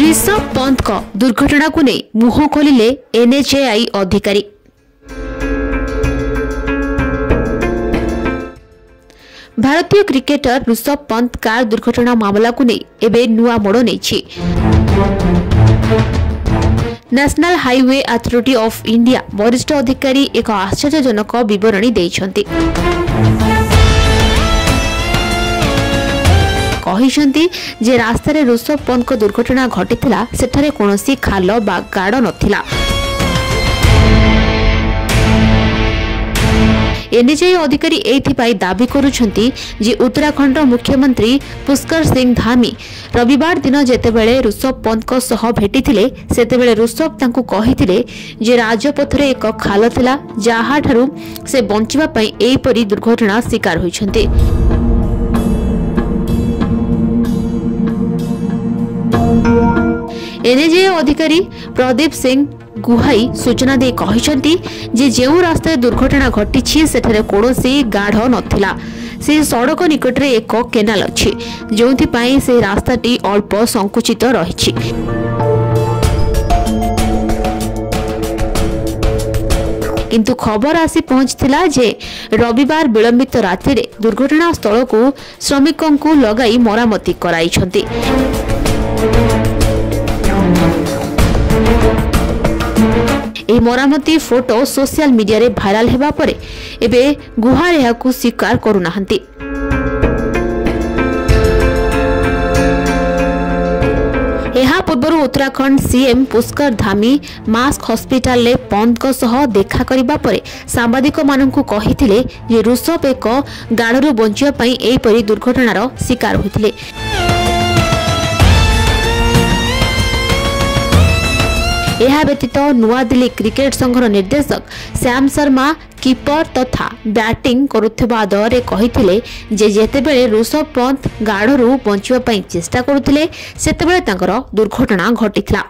ରିଷଭ ପନ୍ତଙ୍କ ଦୁର୍ଘଟଣାକୁ ନେଇ ମୁହଁ ଖୋଲିଲେ ଏନ୍ଏଚ୍ଏଆଇ ଅଧିକାରୀ ଭାରତୀୟ କ୍ରିକେଟର ଋଷଭ ପନ୍ତ କାର୍ ଦୁର୍ଘଟଣା ମାମଲାକୁ ନେଇ ଏବେ ନୂଆ ମୋଡ଼ ନେଇଛି national highway authority of India ବରିଷ୍ଠ ଅଧିକାରୀ ଏକ ଆଶ୍ଚର୍ଯ୍ୟଜନକ ବିବରଣୀ ଦେଇଛନ୍ତି କହିଛନ୍ତି ଯେ ରାସ୍ତାରେ ଋଷଭ ପନ୍ତଙ୍କ ଦୁର୍ଘଟଣା ଘଟିଥିଲା ସେଠାରେ କୌଣସି ଖାଲ ବା ଗାଡ଼ ନଥିଲା। ଏନ୍ଏଚ୍ଆଇ ଅଧିକାରୀ ଏଥିପାଇଁ ଦାବି କରୁଛନ୍ତି ଯେ ଉତ୍ତରାଖଣ୍ଡର ମୁଖ୍ୟମନ୍ତ୍ରୀ ପୁଷ୍କର ସିଂ ଧାମୀ ରବିବାର ଦିନ ଯେତେବେଳେ ଋଷଭ ପନ୍ତଙ୍କ ସହ ଭେଟିଥିଲେ ସେତେବେଳେ ଋଷଭ ତାଙ୍କୁ କହିଥିଲେ ଯେ ରାଜପଥରେ ଏକ ଖାଲ ଥିଲା ଯାହାଠାରୁ ସେ ବଞ୍ଚିବା ପାଇଁ ଏହିପରି ଦୁର୍ଘଟଣା ଶିକାର ହୋଇଛନ୍ତି। ଏନ୍ଏଚ୍ଏ ଅଧିକାରୀ ପ୍ରଦୀପ ସିଂ ଗୁହାଇ ସୂଚନା ଦେଇ କହିଛନ୍ତି ଯେ ଯେଉଁ ରାସ୍ତାରେ ଦୁର୍ଘଟଣା ଘଟିଛି ସେଠାରେ କୌଣସି ଗାଢ଼ ନଥିଲା। ସେହି ସଡ଼କ ନିକଟରେ ଏକ କେନାଲ ଅଛି ଯେଉଁଥିପାଇଁ ସେହି ରାସ୍ତାଟି ଅଳ୍ପ ସଙ୍କୁଚିତ ରହିଛି। କିନ୍ତୁ ଖବର ଆସି ପହଞ୍ଚିଥିଲା ଯେ ରବିବାର ବିଳମ୍ବିତ ରାତିରେ ଦୁର୍ଘଟଣା ସ୍ଥଳକୁ ଶ୍ରମିକଙ୍କୁ ଲଗାଇ ମରାମତି କରାଇଛନ୍ତି। ଏହି ମରାମତି ଫଟୋ ସୋସିଆଲ ମିଡିଆରେ ଭାଇରାଲ ହେବା ପରେ ଏବେ ଗୁହାର ଏହାକୁ ସ୍ୱୀକାର କରୁନାହାନ୍ତି। ଏହା ପୂର୍ବରୁ ଉତ୍ତରାଖଣ୍ଡ ସିଏମ୍ ପୁଷ୍କର ଧାମୀ ମାସ୍କ ହସ୍ପିଟାଲରେ ପନ୍ତଙ୍କ ସହ ଦେଖା କରିବା ପରେ ସାମ୍ବାଦିକମାନଙ୍କୁ କହିଥିଲେ ଯେ ଋଷଭ ଏକ ଗାଡ଼ରୁ ବଞ୍ଚିବା ପାଇଁ ଏହିପରି ଦୁର୍ଘଟଣାର ଶିକାର ହୋଇଥିଲେ। ଏହା ବ୍ୟତୀତ ନୂଆଦିଲ୍ଲୀ କ୍ରିକେଟ ସଂଘର ନିର୍ଦ୍ଦେଶକ ଶ୍ୟାମ ଶର୍ମା କିପର ତଥା ବ୍ୟାଟିଂ କରୁଥିବା ଦଳରେ କହିଥିଲେ ଯେ ଯେତେବେଳେ ଋଷଭ ପନ୍ତ ଗାଡ଼ରୁ ବଞ୍ଚିବା ପାଇଁ ଚେଷ୍ଟା କରୁଥିଲେ ସେତେବେଳେ ତାଙ୍କର ଦୁର୍ଘଟଣା ଘଟିଥିଲା।